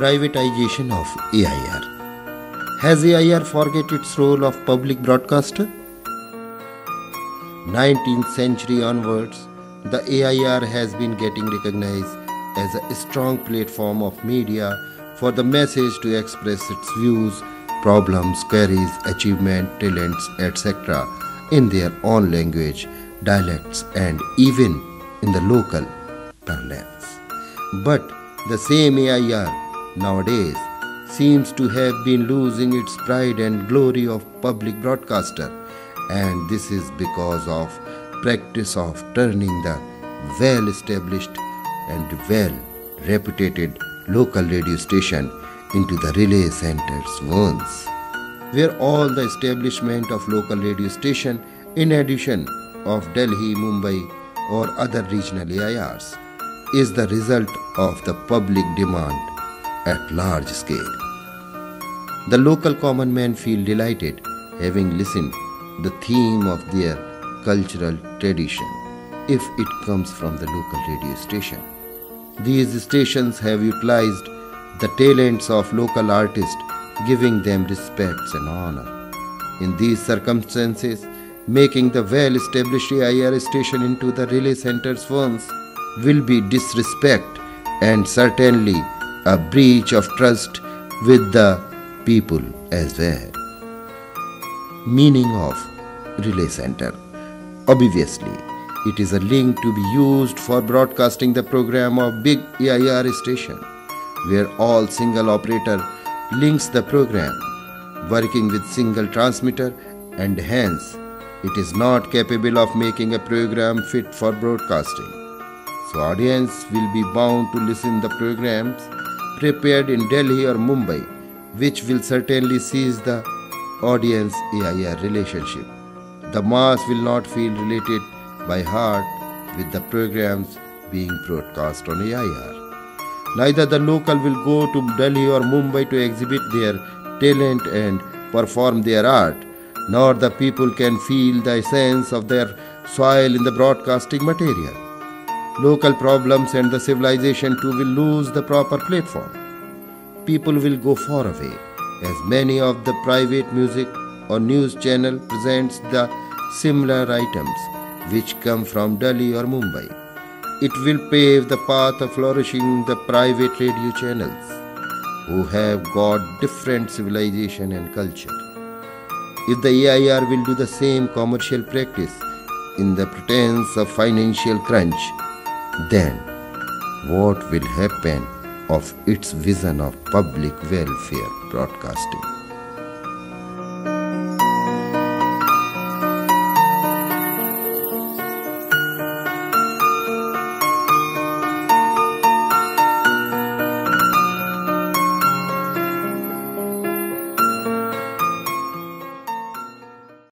privatization of AIR. Has AIR forget its role of public broadcaster? 19th century onwards, the AIR has been getting recognized as a strong platform of media for the message to express its views, problems, queries, achievement, talents, etc. in their own language, dialects, and even in the local parlance. But the same AIR nowadays seems to have been losing its pride and glory of public broadcaster. And this is because of practice of turning the well established and well reputed local radio station into the relay centers once where all the establishment of local radio station in addition of Delhi, Mumbai or other regional AIRs is the result of the public demand at large scale. The local common men feel delighted having listened the theme of their cultural tradition if it comes from the local radio station. These stations have utilized the talents of local artists, giving them respects and honor. In these circumstances, making the well established AIR station into the relay centers once will be disrespect and certainly a breach of trust with the people as well. Meaning of relay center. Obviously, it is a link to be used for broadcasting the program of big AIR station where all single operator links the program working with single transmitter and hence it is not capable of making a program fit for broadcasting. So audience will be bound to listen the programs prepared in Delhi or Mumbai which will certainly seize the audience AIR relationship. The mass will not feel related by heart with the programs being broadcast on AIR. Neither the local will go to Delhi or Mumbai to exhibit their talent and perform their art, nor the people can feel the essence of their soil in the broadcasting material. Local problems and the civilization too will lose the proper platform. People will go far away, as many of the private music or news channel presents the similar items which come from Delhi or Mumbai. It will pave the path of flourishing the private radio channels who have got different civilization and culture. If the AIR will do the same commercial practice in the pretense of financial crunch, then what will happen of its vision of public welfare broadcasting?